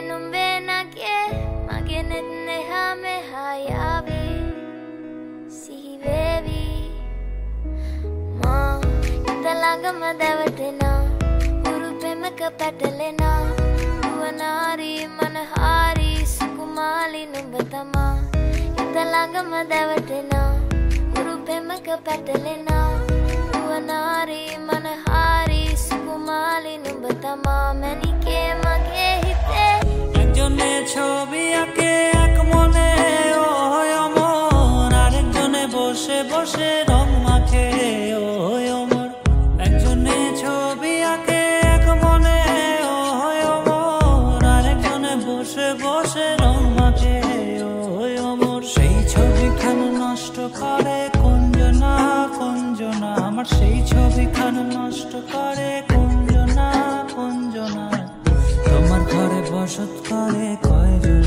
නුම්බේ නගේ මගේ නෙත් නෙහා මෙහායාවී සිහිවේවී. මා ඉඳළඟම දැවටෙනා උරු පෙමක පැටලෙනා. නුවනාරී මනහාරී සුකුමාලි නුඹ තමා. ඉඳළඟම දැවටෙනා උරු පෙමක පැටලෙනා. නුවනාරී මනහාරී සුකුමාලි නුඹ තමා. මැනිකේ বসে রং মাখে ও অমর। একজনে ছবি আঁকে, এক মনে ও অমর। আরেকজনে বসে বসে রং মাখে ও অমর। সেই ছবিখান নষ্ট করে কুঞ্জনা কুঞ্জনা। আমার সেই ছবিখান নষ্ট করে কুঞ্জনা কুঞ্জনা। তোমার ঘরে বসত করে কয়জন